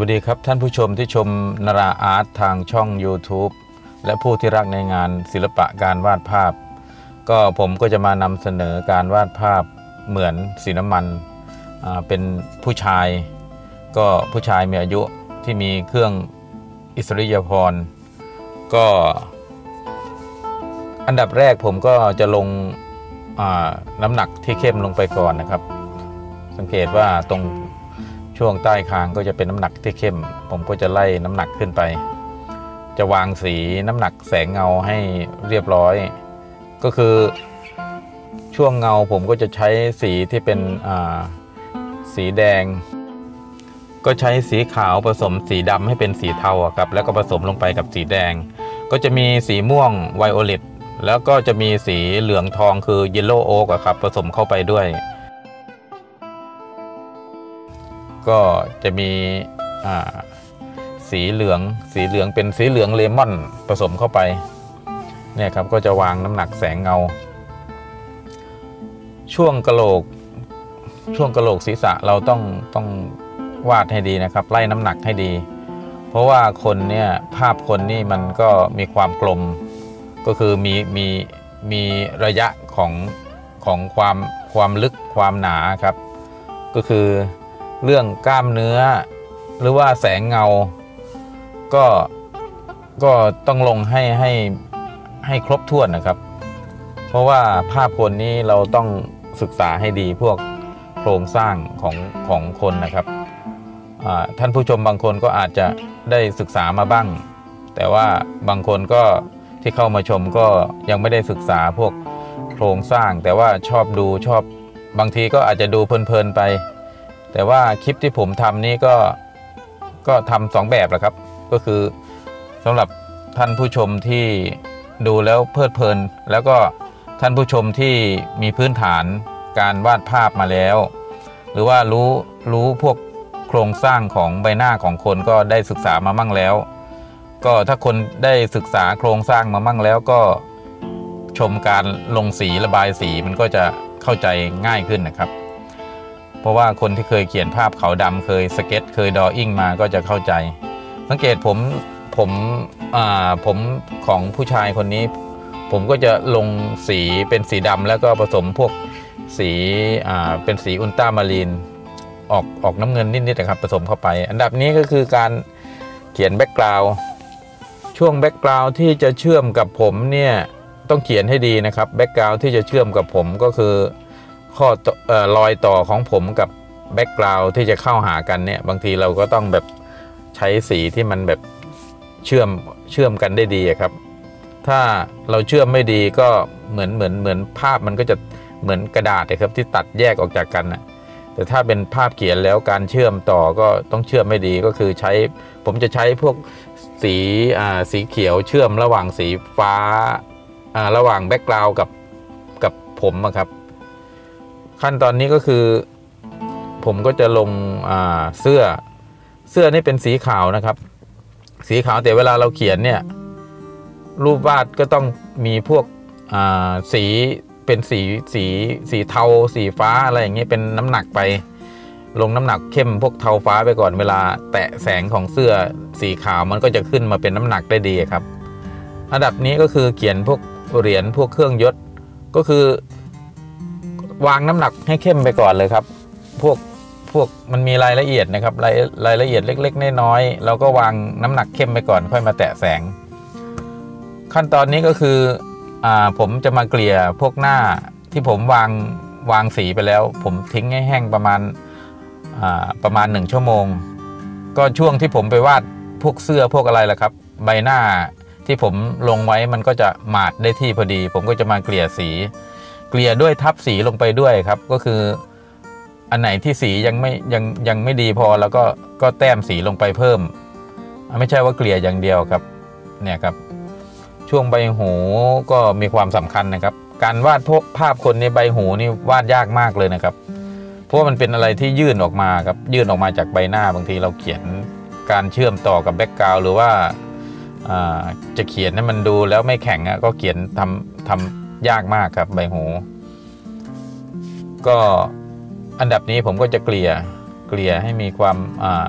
วัสดีครับท่านผู้ชมที่ชมนาราอาร์ตทางช่อง YouTube และผู้ที่รักในงานศิลปะการวาดภาพ ก็ผมก็จะมานำเสนอการวาดภาพเหมือนสีน้ำมันเป็นผู้ชาย ก็ผู้ชายมีอายุที่มีเครื่องอิสริยาภรก็ อันดับแรกผมก็จะลงน้ำหนักที่เข้มลงไปก่อนนะครับ สังเกตว่าตรง ช่วงใต้คางก็จะเป็นน้ำหนักที่เข้ม ผมก็จะไล่น้ำหนักขึ้นไป จะวางสีน้ำหนักแสงเงาให้เรียบร้อย ก็คือช่วงเงาผมก็จะใช้สีที่เป็นสีแดง ก็ใช้สีขาวผสมสีดำให้เป็นสีเทาครับแล้วก็ผสมลงไปกับสีแดง ก็จะมีสีม่วงไวโอเลตแล้วก็จะมีสีเหลืองทองคือเยลโล่โอ๊กครับผสมเข้าไปด้วย ก็จะมีสีเหลืองสีเหลืองเป็นสีเหลืองเลมอนผสมเข้าไปเนี่ยครับก็จะวางน้ำหนักแสงเงา ช่วงกระโหลกช่วงกระโหลกศีรษะเราต้องต้องวาดให้ดีนะครับ ไล่น้ำหนักให้ดี เพราะว่าคนเนี่ยภาพคนนี่มันก็มีความกลม ก็คือมีมีมีระยะของของความความลึกความหนาครับ ก็คือ เรื่องกล้ามเนื้อ หรือว่าแสงเงา ก็ก็ต้องลงให้ให้ให้ครบถ้วนนะครับ เพราะว่าภาพคนนี้เราต้องศึกษาให้ดีพวกโครงสร้างของของคนนะครับท่านผู้ชมบางคนก็อาจจะได้ศึกษามาบ้าง แต่ว่าบางคนก็ที่เข้ามาชมก็ยังไม่ได้ศึกษาพวกโครงสร้าง แต่ว่าชอบดูชอบบางทีก็อาจจะดูเพลินๆไป แต่ว่าคลิปที่ผมทำนี่ก็ก็ทำสองแบบแหละครับ ก็คือสำหรับท่านผู้ชมที่ดูแล้วเพลิดเพลิน แล้วก็ท่านผู้ชมที่มีพื้นฐานการวาดภาพมาแล้ว หรือว่ารู้รู้พวกโครงสร้างของใบหน้าของคนก็ได้ศึกษามามั่งแล้ว ก็ถ้าคนได้ศึกษาโครงสร้างมามั่งแล้วก็ชมการลงสีระบายสีมันก็จะเข้าใจง่ายขึ้นนะครับ ราะว่าคนที่เคยเขียนภาพเขาดำเคยสเก็ต เคยดออิ่งมาก็จะเข้าใจ สังเกตผมผมผมของผู้ชายคนนี้ ผมก็จะลงสีเป็นสีดำแล้วก็ผสมพวกสีเป็นสีอุลตรามารีนออกออกน้ำเงินนิดๆนะครับผสมเข้าไป อันดับนี้ก็คือการเขียน background ช่วง background ที่จะเชื่อมกับผมเนี่ยต้องเขียนให้ดีนะครับ background ที่จะเชื่อมกับผมก็คือ ข้อ เออรอยต่อของผมกับ background ที่จะเข้าหากันเนี่ย บางทีเราก็ต้องแบบใช้สีที่มันแบบเชื่อมเชื่อมกันได้ดีครับ ถ้าเราเชื่อมไม่ดีก็เหมือนเหมือนเหมือนภาพมันก็จะเหมือนกระดาษนะครับที่ตัดแยกออกจากกันนะแต่ถ้าเป็นภาพเขียนแล้วการเชื่อมต่อก็ต้องเชื่อมไม่ดีก็คือใช้ ผมจะใช้พวกสีอ่าสีเขียวเชื่อมระหว่างสีฟ้าอ่าระหว่างแบ็กกราวด์กับกับผมอะครับ ขั้นตอนนี้ก็คือ ผมก็จะลงเสื้อเสื้อนี่เป็นสีขาวนะครับ สีขาวแต่เวลาเราเขียนเนี่ย รูปวาดก็ต้องมีพวกสีเป็นสีสีสีเทา สีฟ้าอะไรอย่างเงี้ยเป็นน้ำหนักไป ลงน้ำหนักเข้มพวกเทาฟ้าไปก่อนเวลา แตะแสงของเสื้อสีขาวมันก็จะขึ้นมาเป็นน้ำหนักได้ดีครับ อันดับนี้ก็คือเขียนพวกเหรียญพวกเครื่องยศก็คือ วางน้ำหนักให้เข้มไปก่อนเลยครับ พวกพวกมันมีรายละเอียดนะครับรายรายละเอียดเล็ก ๆ น้อยๆเราก็วางน้ำหนักเข้มไปก่อน ค่อยมาแตะแสง ขั้นตอนนี้ก็คืออผมจะมาเกลี่ยพวกหน้าที่ผมวางวางสีไปแล้ว ผมทิ้งให้แห้งประมาณประมาณหนึ่งชั่วโมง ก็ช่วงที่ผมไปวาดพวกเสื้อพวกอะไรล่ะครับ ใบหน้าที่ผมลงไว้มันก็จะหมาดได้ที่พอดี ผมก็จะมาเกลี่ยสี เกลี่ยด้วยทับสีลงไปด้วยครับ ก็คือ อันไหนที่สียังไม่ยังยังไม่ดีพอแล้วก็ก็แต้มสีลงไปเพิ่ม ไม่ใช่ว่าเกลี่ยอย่างเดียวครับเนี่ยครับ ช่วงใบหูก็มีความสำคัญนะครับ การวาดภาพคนในใบหูนี่วาดยากมากเลยนะครับ เพราะมันเป็นอะไรที่ยื่นออกมาครับยื่นออกมาจากใบหน้าบางทีเราเขียนการเชื่อมต่อกับแบ็กกราวหรือว่าาจะเขียนให้มันดูแล้วไม่แข็งก็เขียนทำทำ ยากมากครับใบหู ก็อันดับนี้ผมก็จะเกลี่ยเกลี่ยให้มีความ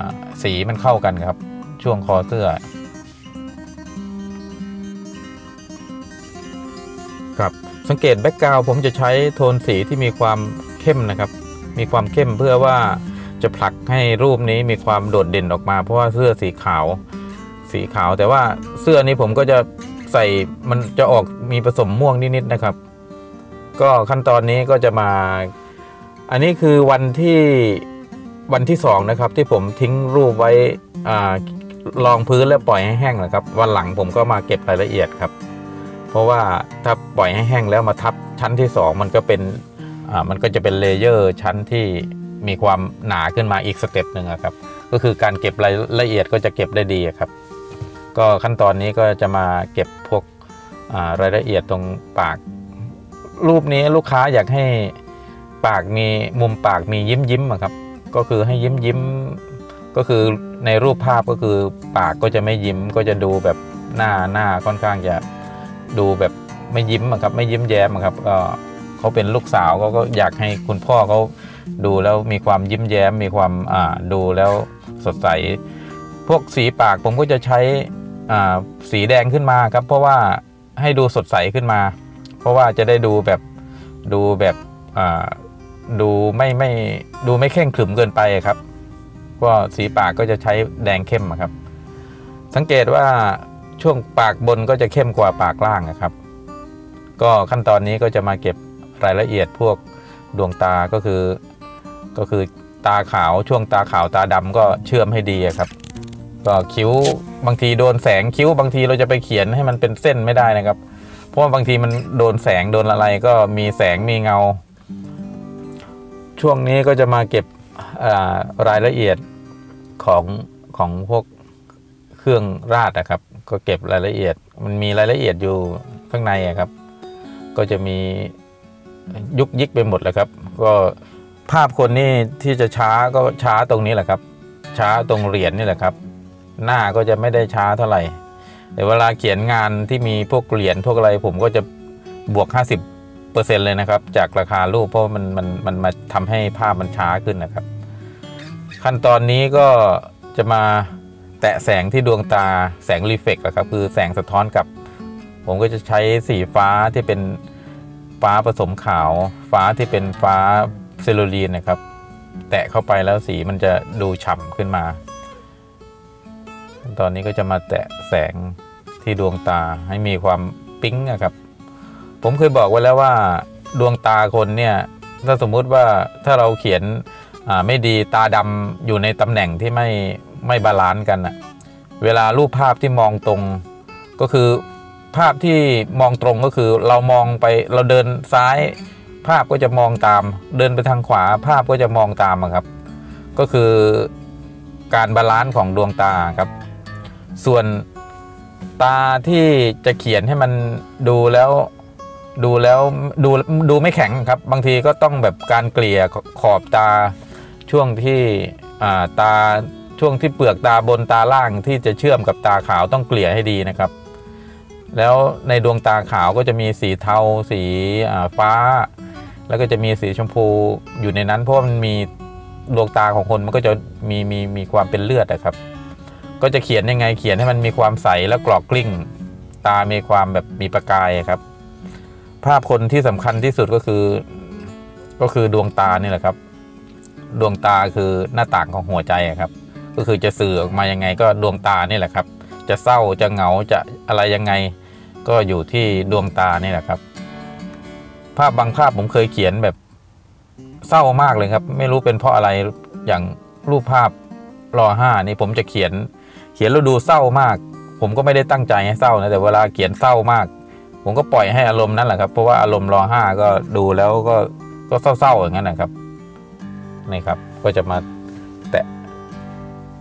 าสีมันเข้ากันครับ ช่วงคอเสื้อ ครับสังเกตแบ็กกราวผมจะใช้โทนสีที่มีความเข้มนะครับ มีความเข้มเพื่อว่าจะผลักให้รูปนี้มีความโดดเด่นออกมา เพราะว่าเสื้อสีขาว สีขาว แต่ว่าเสื้อนี้ผมก็จะ ใส่มันจะออกมีผสมม่วงนิดๆนะครับ ก็ขั้นตอนนี้ก็จะมา อันนี้คือวันที่วันที่สองนะครับ ที่ผมทิ้งรูปไว้อ่ารองพื้นแล้วปล่อยให้แห้งนะครับ วันหลังผมก็มาเก็บรายละเอียดครับ เพราะว่าถ้าปล่อยให้แห้งแล้วมาทับชั้นที่2มันก็เป็นอ่ามันก็จะเป็น layer ชั้นที่มีความหนาขึ้นมาอีก step หนึ่งครับ ก็คือการเก็บรายละเอียดก็จะเก็บได้ดีครับ ก็ขั้นตอนนี้ก็จะมาเก็บพวกรายละเอียดตรงปาก รูปนี้ลูกค้าอยากให้ปากมีมุมปากมียิ้มยิ้มครับ ก็คือให้ยิ้มยิ้มก็คือในรูปภาพก็คือปากก็จะไม่ยิ้มก็จะดูแบบหน้าหน้าค่อนข้างจะดูแบบไม่ยิ้มครับไม่ยิ้มแย้มครับก็เขาเป็นลูกสาวเขาก็อยากให้คุณพ่อเขาดูแล้วมีความยิ้มแย้มมีความอ่าดูแล้วสดใส พวกสีปากผมก็จะใช้ สีแดงขึ้นมาครับ เพราะว่าให้ดูสดใสขึ้นมา เพราะว่าจะได้ดูแบบดูแบบดูไม่ไม่ดูไม่เข่งขรึมเกินไปครับก็สีปากก็จะใช้แดงเข้มครับ สังเกตว่าช่วงปากบนก็จะเข้มกว่าปากล่างนะครับ ก็ขั้นตอนนี้ก็จะมาเก็บรายละเอียดพวกดวงตาก็คือ ก็คือตาขาวช่วงตาขาวตาดำก็เชื่อมให้ดีครับ ก็คิ้ว บางทีโดนแสงคิ้วบางทีเราจะไปเขียนให้มันเป็นเส้นไม่ได้นะครับ เพราะว่าบางทีมันโดนแสงโดนอะไรก็มีแสงมีเงา ช่วงนี้ก็จะมาเก็บรายละเอียดของของพวกเครื่องราดนะครับ ก็เก็บรายละเอียด มันมีรายละเอียดอยู่ข้างในครับ ก็จะมียุกยิกไปหมดเลยครับ ก็ภาพคนนี่ที่จะช้าก็ช้าตรงนี้แหละครับ ช้าตรงเหรียญนี่แหละครับ หน้าก็จะไม่ได้ช้าเท่าไหร่แต่เวลาเขียนงานที่มีพวกเหรียญพวกอะไรผมก็จะบวก 50เปอร์เซ็นต์เลยนะครับ จากราคารูปเพราะมันมันมันมาทำให้ภาพมันช้าขึ้นนะครับ ขั้นตอนนี้ก็จะมาแตะแสงที่ดวงตาแสง reflect ครับคือแสงสะท้อนกับ ผมก็จะใช้สีฟ้าที่เป็นฟ้าผสมขาว ฟ้าที่เป็นฟ้า cerulean นะครับ แตะเข้าไปแล้วสีมันจะดูฉ่ำขึ้นมา ตอนนี้ก็จะมาแตะแสงที่ดวงตาให้มีความปิ๊งอะครับ ผมเคยบอกไว้แล้วว่าดวงตาคนเนี่ยถ้าสมมุติว่าถ้าเราเขียนไม่ดีตาดำอยู่ในตำแหน่งที่ไม่ไม่ balance กันอะเวลารูปภาพที่มองตรง ก็คือภาพที่มองตรงก็คือเรามองไปเราเดินซ้าย ภาพก็จะมองตาม เดินไปทางขวาภาพก็จะมองตามครับ ก็คือการ balance ของดวงตาครับ ส่วนตาที่จะเขียนให้มันดูแล้วดูแล้วดูดูไม่แข็งครับ บางทีก็ต้องแบบการเกลี่ยขอบตาช่วงที่ตาช่วงที่เปลือกตาบนตาล่างที่จะเชื่อมกับตาขาวต้องเกลี่ยให้ดีนะครับ แล้วในดวงตาขาวก็จะมีสีเทาสีฟ้า แล้วก็จะมีสีชมพูอยู่ในนั้นเพราะมันมีดวงตาของคนมันก็จะมีมีมีความเป็นเลือดนะครับ ก็จะเขียนยังไงเขียนให้มันมีความใสและกรอกกลิ้ง ตามีความแบบมีประกายครับ ภาพคนที่สำคัญที่สุดก็คือ ก็คือดวงตานี่แหละครับ ดวงตาคือหน้าต่างของหัวใจครับ ก็คือจะสื่อออกมายังไงก็ดวงตานี่แหละครับ จะเศร้าจะเหงาจะอะไรยังไง ก็อยู่ที่ดวงตานี่แหละครับ ภาพบางภาพผมเคยเขียนแบบเศร้ามากเลยครับ ไม่รู้เป็นเพราะอะไรอย่างรูปภาพรอห้านี่ผมจะเขียน ขียนแล้วดูเศร้ามาก ผมก็ไม่ได้ตั้งใจให้เศร้านะแต่เวลาเขียนเศร้ามาก ผมก็ปล่อยให้อารมณ์นั่นแหละครับ เพราะว่าอารมณ์รอห้าก็ดูแล้วก็ก็เศร้าๆอย่างนั้นนะครับนี่ครับ ก็จะมาแตะ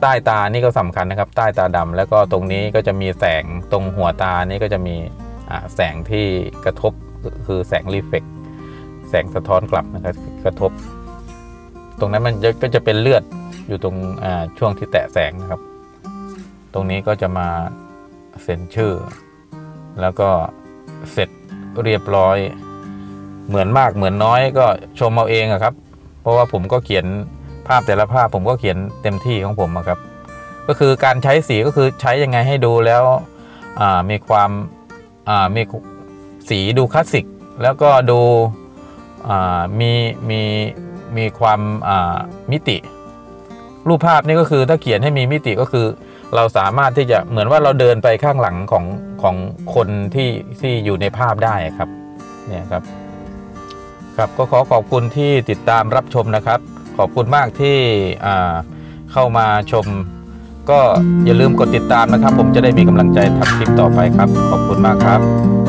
ใต้ตานี่ก็สำคัญนะครับ ใต้ตาดำแล้วก็ตรงนี้ก็จะมีแสงตรงหัวตานี่ก็จะมีแสงที่กระทบคือแสงรีเฟกแสงสะท้อนกลับนะครับกระทบ ตรงนั้นมันก็จะเป็นเลือดอยู่ตรงช่วงที่แตะแสงนะครับ รงนี้ก็จะมาเซ็นชื่อ แล้วก็เสร็จเรียบร้อย เหมือนมากเหมือนน้อยก็ชมเอาเองอะครับ เพราะว่าผมก็เขียนภาพแต่ละภาพผมก็เขียนเต็มที่ของผมอะครับ ก็คือการใช้สีก็คือใช้ยังไงให้ดูแล้วมีความมีสีดูคลาสสิกแล้วก็ดูมีมีมีความมิติ รูปภาพนี่ก็คือถ้าเขียนให้มีมิติก็คือ เราสามารถที่จะเหมือนว่าเราเดินไปข้างหลังของของคนที่ที่อยู่ในภาพได้ครับเนี่ยครับ ครับก็ขอขอบคุณที่ติดตามรับชมนะครับ ขอบคุณมากที่อ่าเข้ามาชม ก็อย่าลืมกดติดตามนะครับ ผมจะได้มีกำลังใจทำคลิปต่อไปครับ ขอบคุณมากครับ